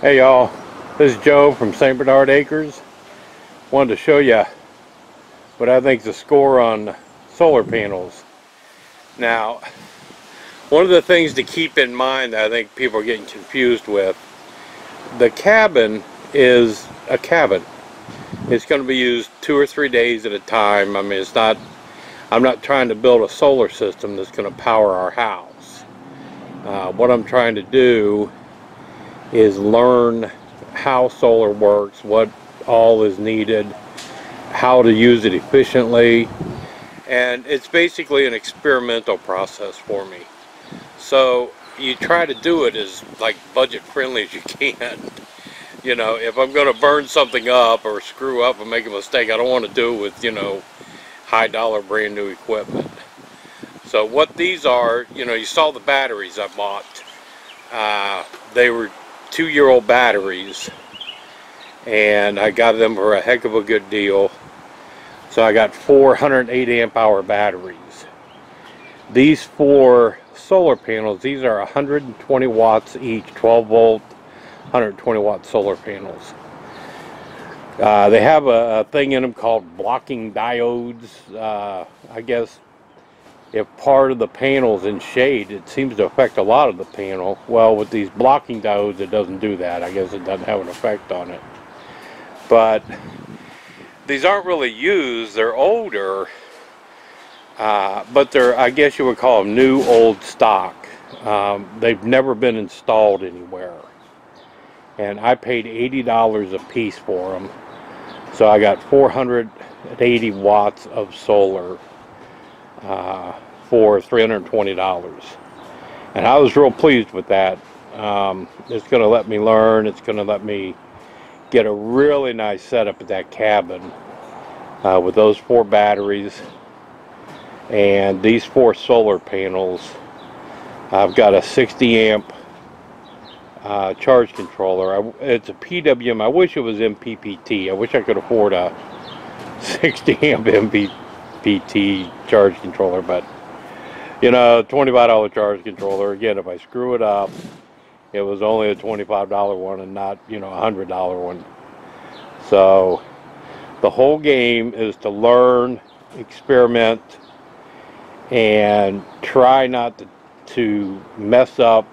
Hey y'all, this is Joe from St. Bernard Acres. Wanted to show you what I think the score on solar panels. Now, one of the things to keep in mind that I think people are getting confused with, the cabin is a cabin. It's going to be used two or three days at a time. I mean, it's not, I'm not trying to build a solar system that's going to power our house. Uh, what I'm trying to do is learn how solar works, what all is needed, how to use it efficiently, and it's basically an experimental process for me. So you try to do it as like budget friendly as you can. You know, if I'm going to burn something up or screw up and make a mistake, I don't want to do it with, you know, high dollar brand new equipment. So what these are, you know, you saw the batteries I bought. Uh, they were two-year-old batteries and I got them for a heck of a good deal. So I got 408 amp hour batteries. These four solar panels these are 120 watts each 12 volt 120 watt solar panels. Uh, they have a, a, thing in them called blocking diodes uh, I guess if part of the panel's in shade, it seems to affect a lot of the panel. Well, with these blocking diodes, it doesn't do that. I guess it doesn't have an effect on it. But these aren't really used. They're older, uh, but they're, I guess you would call them new old stock. Um, they've never been installed anywhere. And I paid $80 a piece for them. So I got 480 watts of solar for $320. And I was real pleased with that. Um, it's going to let me learn. It's going to let me get a really nice setup at that cabin uh, with those four batteries and these four solar panels. I've got a 60 amp uh, charge controller. I, it's a PWM. I wish it was MPPT. I wish I could afford a 60 amp MPPT PT charge controller, but you know, $25 charge controller. Again, if I screw it up, it was only a $25 one and not, you know, a $100 one. So the whole game is to learn, experiment, and try not to, to mess up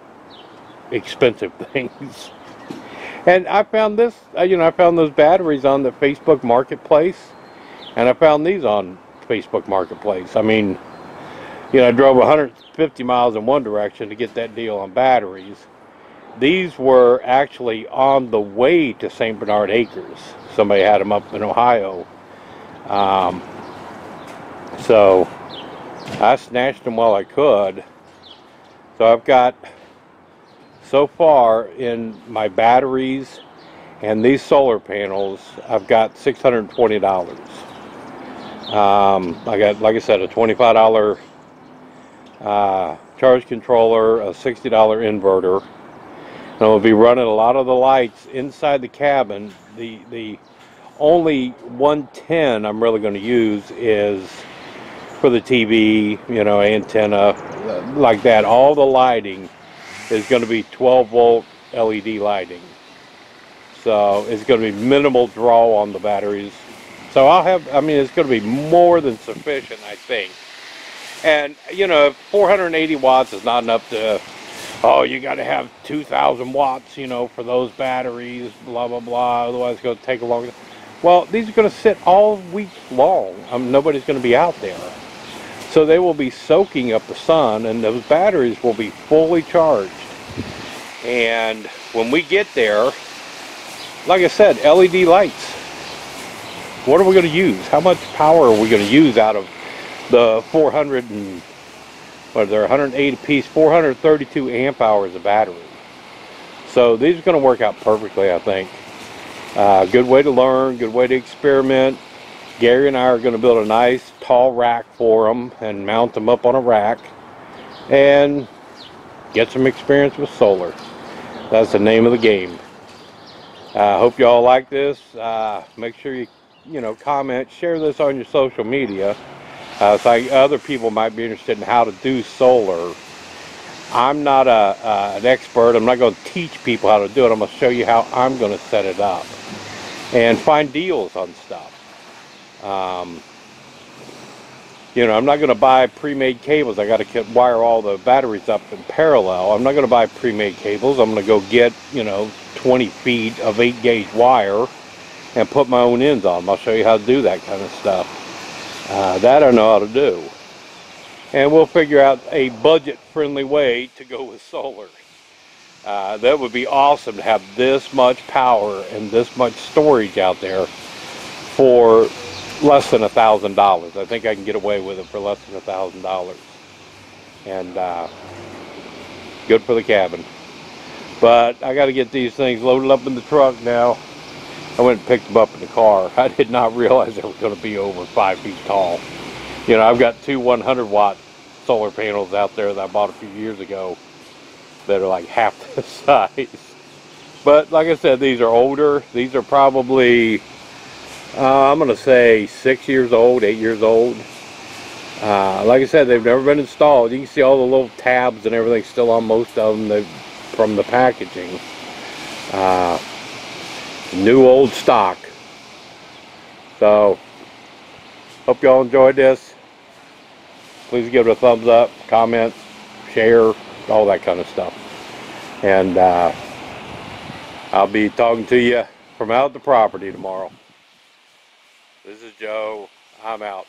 expensive things. And I found this, uh, you know, I found those batteries on the Facebook Marketplace, and I found these on Facebook Marketplace. I mean, you know, I drove 150 miles in one direction to get that deal on batteries. These were actually on the way to St. Bernard Acres. Somebody had them up in Ohio. Um, so I snatched them while I could. So I've got, so far in my batteries and these solar panels, I've got $620. Um, I got, like I said, a $25 uh, charge controller, a $60 inverter. And I'll be running a lot of the lights inside the cabin. The, the only 110 I'm really going to use is for the TV, you know, antenna, like that. All the lighting is going to be 12 volt LED lighting. So it's going to be minimal draw on the batteries so I'll have, I mean, it's going to be more than sufficient, I think. And, you know, 480 watts is not enough to, oh, you got to have 2,000 watts, you know, for those batteries, blah, blah, blah. Otherwise, it's going to take a long Well, these are going to sit all week long. Um, nobody's going to be out there. So they will be soaking up the sun, and those batteries will be fully charged. And when we get there, like I said, LED lights what are we going to use? How much power are we going to use out of the 400 and what are there 180 piece 432 amp hours of battery? So these are going to work out perfectly I think. Uh, good way to learn good way to experiment. Gary and I are going to build a nice tall rack for them and mount them up on a rack and get some experience with solar. That's the name of the game. I uh, hope you all like this. Uh, make sure you you know, comment, share this on your social media. Uh, so I, other people might be interested in how to do solar. I'm not a, uh, an expert. I'm not going to teach people how to do it. I'm going to show you how I'm going to set it up and find deals on stuff. Um, you know, I'm not going to buy pre-made cables. I got to wire all the batteries up in parallel. I'm not going to buy pre-made cables. I'm going to go get, you know, 20 feet of 8 gauge wire and put my own ends on them. I'll show you how to do that kind of stuff. Uh, that I know how to do. And we'll figure out a budget-friendly way to go with solar. Uh, that would be awesome to have this much power and this much storage out there for less than a thousand dollars. I think I can get away with it for less than a thousand dollars. And uh, good for the cabin. But I got to get these things loaded up in the truck now. I went and picked them up in the car. I did not realize they were going to be over five feet tall. You know, I've got two 100 watt solar panels out there that I bought a few years ago that are like half the size. But like I said, these are older. These are probably uh, I'm going to say six years old, eight years old. Uh, like I said, they've never been installed. You can see all the little tabs and everything still on most of them from the packaging. Uh, new old stock. So, hope y'all enjoyed this. Please give it a thumbs up, comment, share, all that kind of stuff. And uh, I'll be talking to you from out the property tomorrow. This is Joe. I'm out.